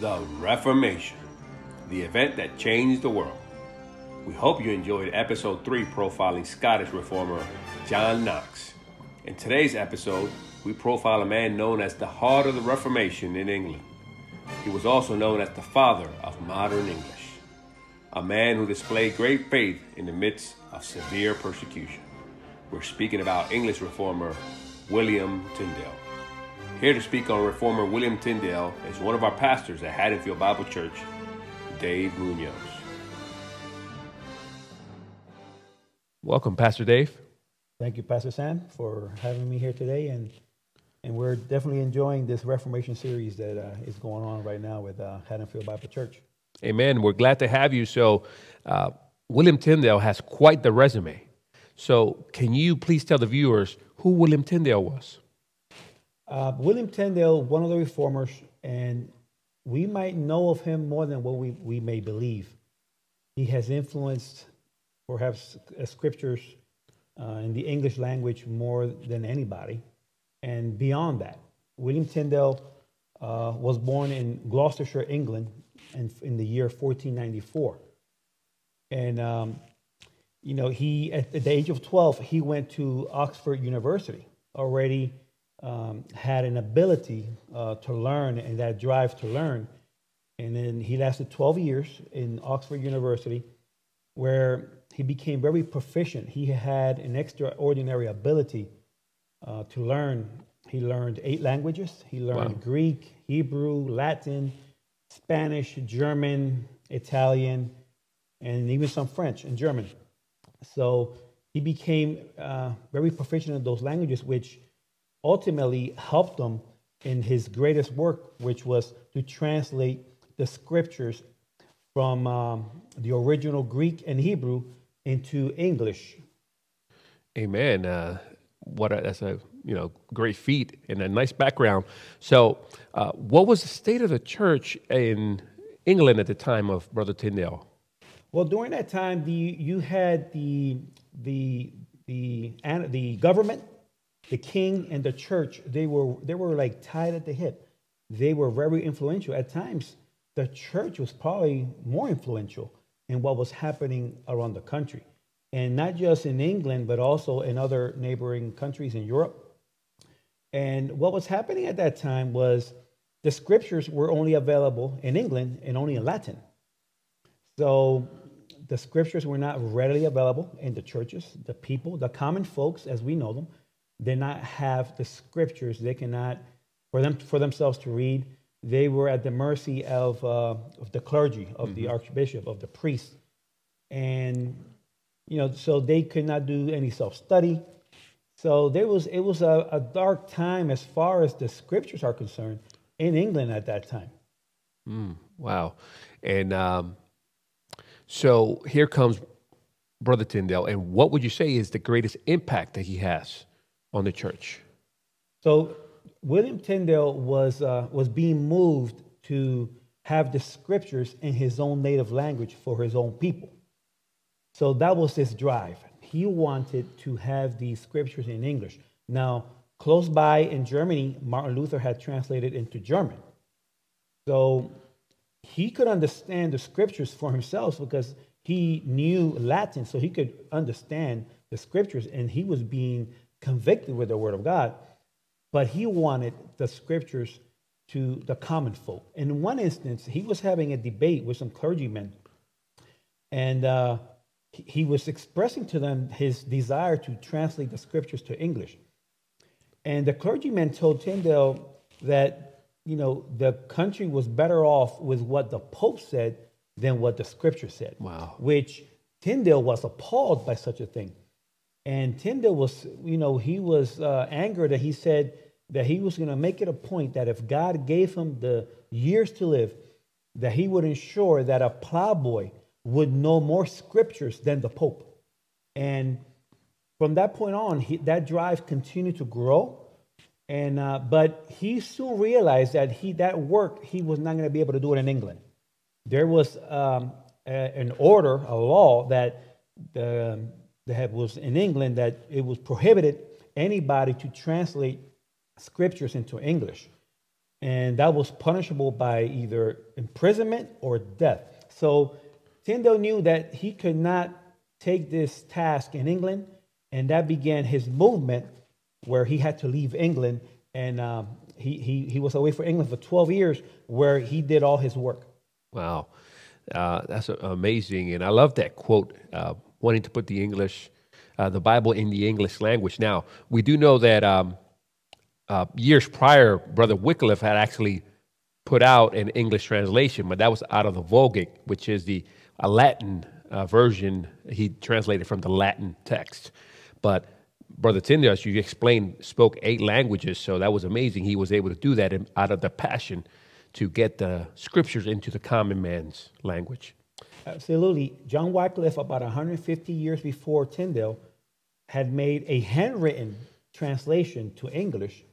the Reformation, the event that changed the world. We hope you enjoyed episode 3 profiling Scottish reformer John Knox. In today's episode, we profile a man known as the heart of the Reformation in England. He was also known as the father of modern English, a man who displayed great faith in the midst of severe persecution. We're speaking about English reformer William Tyndale. Here to speak on reformer William Tyndale is one of our pastors at Haddonfield Bible Church, Dave Munoz. Welcome, Pastor Dave. Thank you, Pastor Sam, for having me here today, and and we're definitely enjoying this Reformation series that uh, is going on right now with uh, Haddonfield Bible Church. Amen. We're glad to have you. So, uh, William Tyndale has quite the resume. So, can you please tell the viewers who William Tyndale was? Uh, William Tyndale, one of the reformers, and we might know of him more than what we, we may believe. He has influenced perhaps uh, scriptures uh, in the English language more than anybody. And beyond that, William Tyndale uh, was born in Gloucestershire, England, in, in the year 1494. And, um, you know, he, at the age of 12, he went to Oxford University already um, had an ability uh, to learn and that drive to learn. And then he lasted 12 years in Oxford University, where he became very proficient. He had an extraordinary ability uh, to learn. He learned eight languages. He learned wow. Greek, Hebrew, Latin, Spanish, German, Italian, and even some French and German. So he became uh, very proficient in those languages, which ultimately helped him in his greatest work, which was to translate the scriptures from um, the original Greek and Hebrew into English. Amen. Uh, what a, that's a you know great feat and a nice background. So, uh, what was the state of the church in England at the time of Brother Tyndale? Well, during that time, the you had the the the the government the king and the church, they were, they were like tied at the hip. They were very influential. At times, the church was probably more influential in what was happening around the country. And not just in England, but also in other neighboring countries in Europe. And what was happening at that time was the scriptures were only available in England and only in Latin. So the scriptures were not readily available in the churches, the people, the common folks as we know them did not have the scriptures. They cannot, for them for themselves to read. They were at the mercy of, uh, of the clergy, of mm-hmm. the archbishop, of the priest, and you know, so they could not do any self study. So there was it was a, a, dark time as far as the scriptures are concerned in England at that time. Mm, wow, and um, so here comes Brother Tyndale, and what would you say is the greatest impact that he has? On the church? So William Tyndale was uh, was being moved to have the scriptures in his own native language for his own people. So that was his drive. He wanted to have these scriptures in English. Now, close by in Germany, Martin Luther had translated into German. So he could understand the scriptures for himself because he knew Latin, so he could understand the scriptures, and he was being convicted with the word of God, but he wanted the scriptures to the common folk. In one instance, he was having a debate with some clergymen, and uh, he was expressing to them his desire to translate the scriptures to English. And the clergyman told Tyndale that, you know, the country was better off with what the Pope said than what the scripture said. Wow. Which Tyndale was appalled by such a thing. And Tyndale was, you know, he was uh, angered that he said that he was going to make it a point that if God gave him the years to live, that he would ensure that a plowboy would know more scriptures than the Pope. And from that point on, he, that drive continued to grow. And uh, but he soon realized that he that work he was not going to be able to do it in England. There was um, a, an order, a law that the that was in England that it was prohibited anybody to translate scriptures into English. and that was punishable by either imprisonment or death. So Tyndale knew that he could not take this task in England, and that began his movement where he had to leave England, and um, he, he, he was away from England for 12 years where he did all his work. Wow. Uh, that's amazing. And I love that quote, uh, wanting to put the English, uh, the Bible in the English language. Now, we do know that um, uh, years prior, Brother Wycliffe had actually put out an English translation, but that was out of the Vulgate, which is the a Latin uh, version he translated from the Latin text. But Brother Tyndale, as you explained, spoke eight languages, so that was amazing. He was able to do that out of the passion to get the scriptures into the common man's language. Absolutely. John Wycliffe, about 150 years before Tyndale, had made a handwritten translation to English,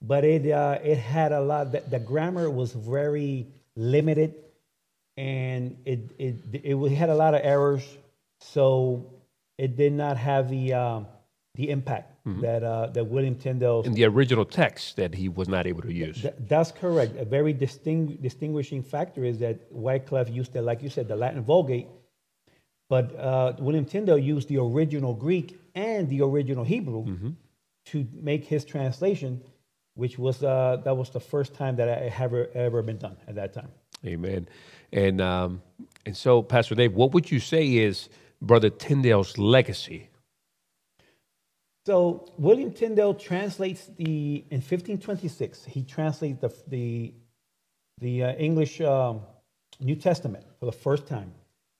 but it, uh, it had a lot, the, the grammar was very limited and it, it, it, had a lot of errors. So it did not have the, um, the impact mm-hmm. that uh, that William Tyndale in the original text that he was not able to use. Th- that's correct. A very distingu- distinguishing factor is that Wycliffe used the, like you said, the Latin Vulgate, but uh, William Tyndale used the original Greek and the original Hebrew mm-hmm. to make his translation, which was uh, that was the first time that it had ever, ever been done at that time. Amen. And um, and so, Pastor Dave, what would you say is Brother Tyndale's legacy? So William Tyndale translates the in 1526. He translates the the the uh, English um, New Testament for the first time.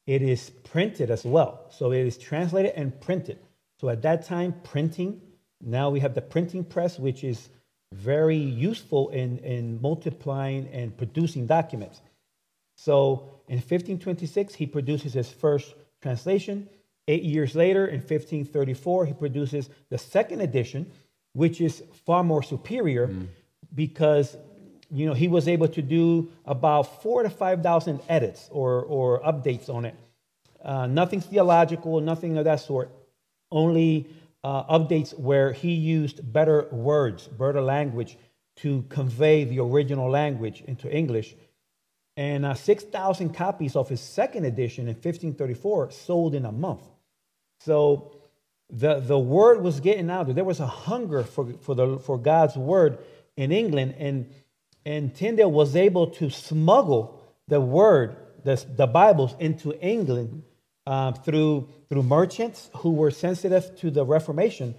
It is printed as well, so it is translated and printed. So at that time, printing. Now we have the printing press, which is very useful in in multiplying and producing documents. So in 1526, he produces his first translation. Eight years later, in 1534, he produces the second edition, which is far more superior mm. because you know he was able to do about four to five thousand edits or, or updates on it. Uh, nothing theological, nothing of that sort. Only uh, updates where he used better words, better language to convey the original language into English. And uh, 6,000 copies of his second edition in 1534 sold in a month. So the, the word was getting out there. There was a hunger for, for, the, for God's word in England, and, and Tyndale was able to smuggle the word, the, the Bibles, into England uh, through, through merchants who were sensitive to the Reformation.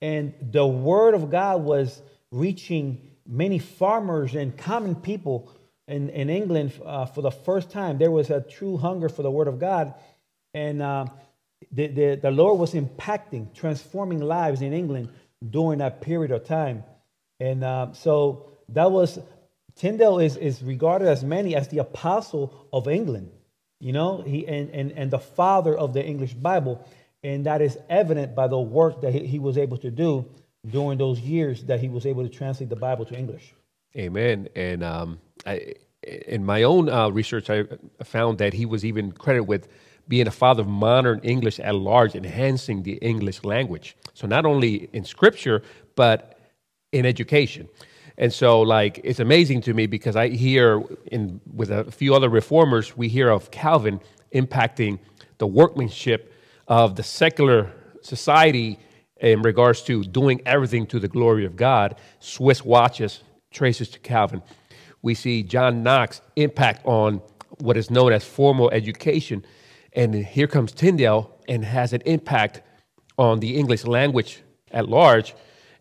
And the word of God was reaching many farmers and common people in, in England uh, for the first time. There was a true hunger for the word of God. And uh, the, the, the Lord was impacting, transforming lives in England during that period of time. And uh, so that was, Tyndale is, is regarded as many as the apostle of England, you know, he, and, and, and the father of the English Bible. And that is evident by the work that he, he was able to do during those years that he was able to translate the Bible to English. Amen. And um, I, in my own uh, research, I found that he was even credited with being a father of modern English at large, enhancing the English language. So not only in scripture, but in education. And so, like, it's amazing to me because I hear in with a few other reformers, we hear of Calvin impacting the workmanship of the secular society in regards to doing everything to the glory of God. Swiss watches traces to Calvin. We see John Knox impact on what is known as formal education and here comes Tyndale and has an impact on the English language at large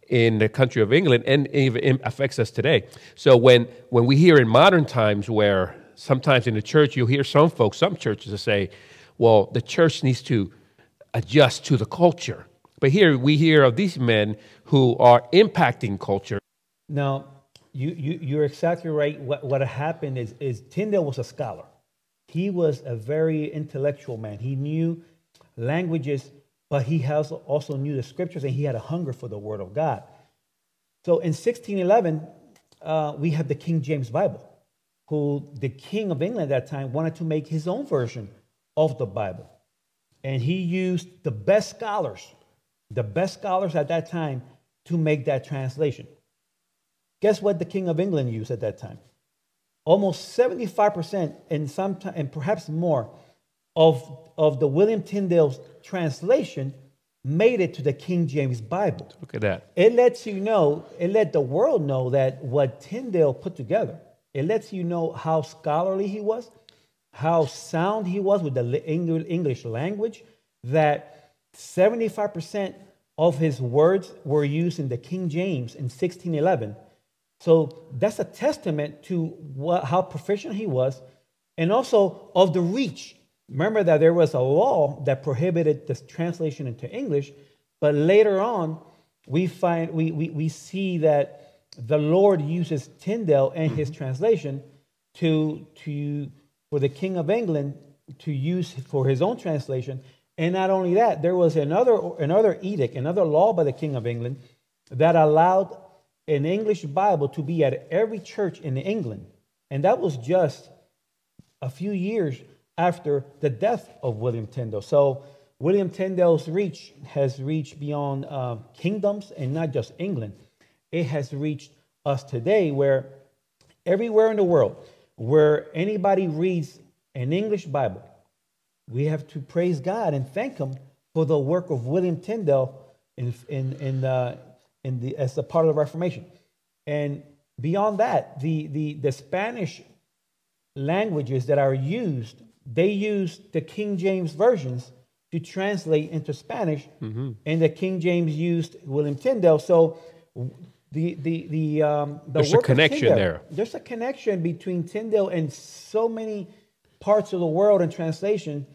in the country of England and even affects us today. So when, when we hear in modern times where sometimes in the church you'll hear some folks, some churches say, well, the church needs to adjust to the culture. But here we hear of these men who are impacting culture. Now, you, you, you're exactly right. What, what happened is, is Tyndale was a scholar. He was a very intellectual man. He knew languages, but he also knew the scriptures and he had a hunger for the word of God. So in 1611, uh, we have the King James Bible, who the king of England at that time wanted to make his own version of the Bible. And he used the best scholars, the best scholars at that time to make that translation. Guess what the King of England used at that time? Almost 75% and sometimes and perhaps more of, of the William Tyndale's translation made it to the King James Bible. Look at that. It lets you know, it let the world know that what Tyndale put together, it lets you know how scholarly he was, how sound he was with the English language, that 75% of his words were used in the King James in 1611. So that's a testament to what, how proficient he was, and also of the reach. Remember that there was a law that prohibited this translation into English, but later on, we find we, we, we see that the Lord uses Tyndale and his mm-hmm. translation to, to for the King of England to use for his own translation. And not only that, there was another, another edict, another law by the King of England that allowed an English Bible to be at every church in England. And that was just a few years after the death of William Tyndale. So William Tyndale's reach has reached beyond uh, kingdoms and not just England. It has reached us today where everywhere in the world, where anybody reads an English Bible, we have to praise God and thank Him for the work of William Tyndale in, in, in, uh, in the, as a part of the Reformation. And beyond that, the, the, the Spanish languages that are used, they use the King James versions to translate into Spanish, mm-hmm. and the King James used William Tyndale. So the the the um, the there's a connection Tyndale, there. There's a connection between Tyndale and so many parts of the world in translation,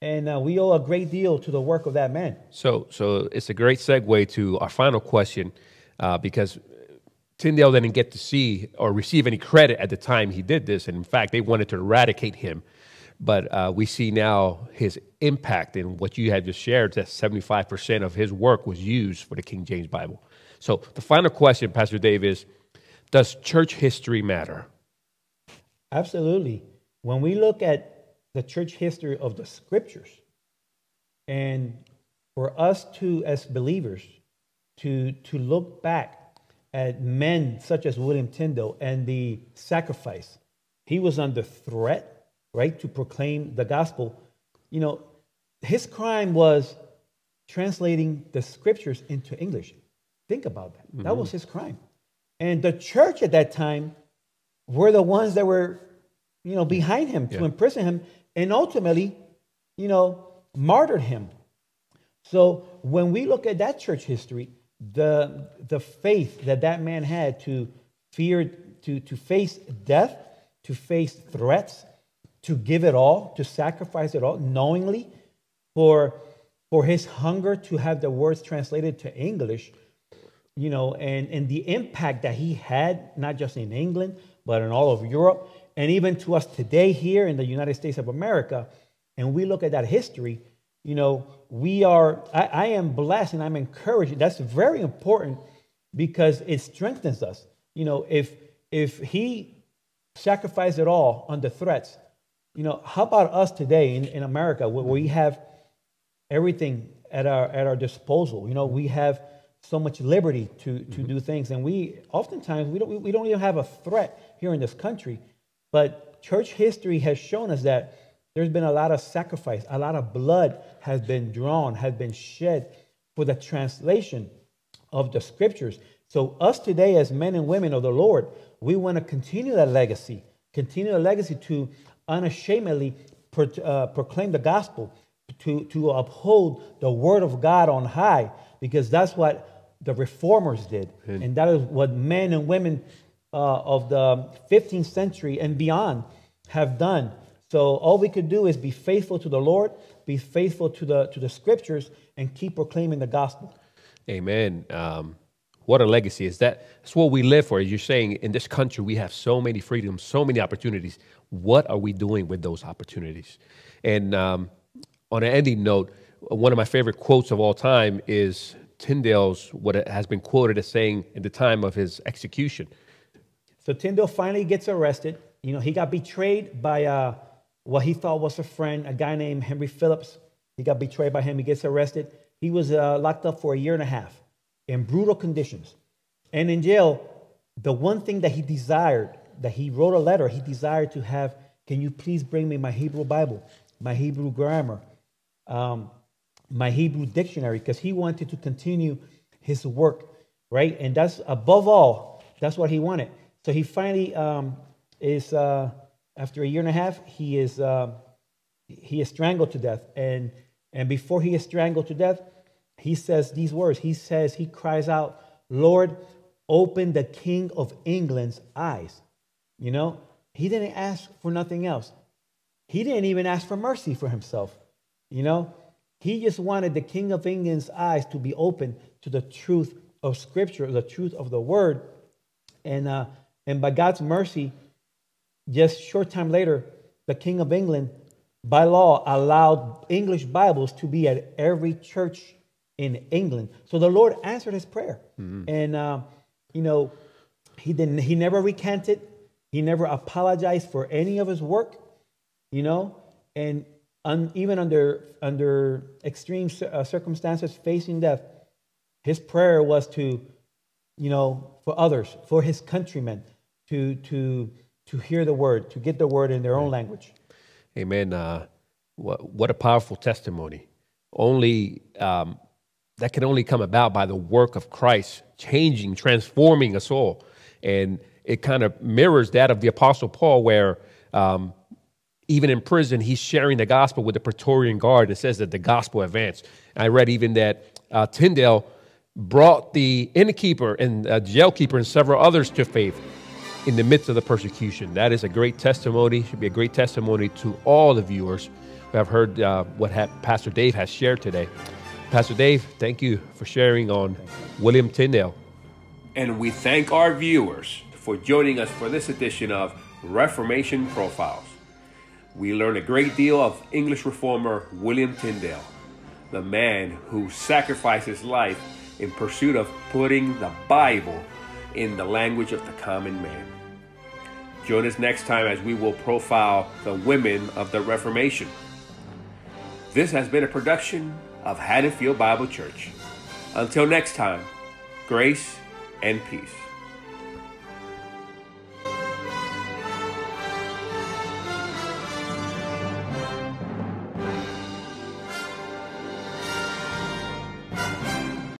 and uh, we owe a great deal to the work of that man. So so it's a great segue to our final question, uh, because Tyndale didn't get to see or receive any credit at the time he did this, and in fact, they wanted to eradicate him. But uh, we see now his impact in what you had just shared that 75% of his work was used for the King James Bible. So the final question, Pastor Dave, is Does church history matter? Absolutely. When we look at the church history of the scriptures, and for us to, as believers, to, to look back at men such as William Tyndale and the sacrifice, he was under threat, right, to proclaim the gospel. You know, his crime was translating the scriptures into English. Think about that. Mm-hmm. That was his crime. And the church at that time were the ones that were, you know, behind him to imprison him and ultimately, you know, martyred him. So when we look at that church history, the, the faith that that man had to fear, to, to face death, to face threats, to give it all, to sacrifice it all knowingly for, for his hunger to have the words translated to English you know, and, and the impact that he had, not just in England, but in all of Europe, and even to us today here in the United States of America, and we look at that history, you know, we are, I, I am blessed and I'm encouraged. That's very important because it strengthens us. You know, if if he sacrificed it all under threats, you know, how about us today in, in America where we have everything at our at our disposal? You know, we have so much liberty to, to mm-hmm. do things. And we oftentimes we don't we don't even have a threat here in this country. But church history has shown us that there's been a lot of sacrifice, a lot of blood has been drawn, has been shed for the translation of the scriptures. So us today as men and women of the Lord, we want to continue that legacy, continue the legacy to unashamedly pro, uh, proclaim the gospel, to, to uphold the word of God on high, because that's what the reformers did. And, and that is what men and women uh, of the 15th century and beyond have done. So all we could do is be faithful to the Lord, be faithful to the to the scriptures, and keep proclaiming the gospel. Amen. Um, what a legacy is that? That's what we live for. As you're saying, in this country, we have so many freedoms, so many opportunities. What are we doing with those opportunities? And um, on an ending note, one of my favorite quotes of all time is Tyndale's, what has been quoted as saying in the time of his execution. So Tyndale finally gets arrested. You know, he got betrayed by uh, what he thought was a friend, a guy named Henry Phillips. He got betrayed by him. He gets arrested. He was uh, locked up for a year and a half in brutal conditions. And in jail, the one thing that he desired, that he wrote a letter, he desired to have, can you please bring me my Hebrew Bible, my Hebrew grammar, um, my Hebrew dictionary, because he wanted to continue his work, right? And that's above all, that's what he wanted. So he finally um, is, uh, after a year and a half, he is, uh, he is strangled to death. And, and before he is strangled to death, he says these words. He says, he cries out, Lord, open the King of England's eyes. You know, he didn't ask for nothing else. He didn't even ask for mercy for himself. You know, he just wanted the King of England's eyes to be open to the truth of Scripture, the truth of the Word. And, uh, and by God's mercy, just short time later, the King of England, by law, allowed English Bibles to be at every church in England. So the Lord answered his prayer. Mm-hmm. And, uh, you know, he didn't, he never recanted. He never apologized for any of his work, you know, and un, even under, under extreme uh, circumstances facing death, his prayer was to, you know, for others, for his countrymen, to, to, to hear the word, to get the word in their own language. Amen. Uh, what, what a powerful testimony. Only um, that can only come about by the work of Christ changing, transforming us all. And it kind of mirrors that of the Apostle Paul, where um, even in prison, he's sharing the gospel with the Praetorian Guard. It says that the gospel advanced. I read even that uh, Tyndale brought the innkeeper and uh, jailkeeper and several others to faith in the midst of the persecution. That is a great testimony, should be a great testimony to all the viewers who have heard uh, what ha- Pastor Dave has shared today. Pastor Dave, thank you for sharing on William Tyndale. And we thank our viewers for joining us for this edition of Reformation Profiles. We learn a great deal of English reformer William Tyndale, the man who sacrificed his life in pursuit of putting the Bible in the language of the common man. Join us next time as we will profile the women of the Reformation. This has been a production of Haddonfield Bible Church. Until next time, grace and peace.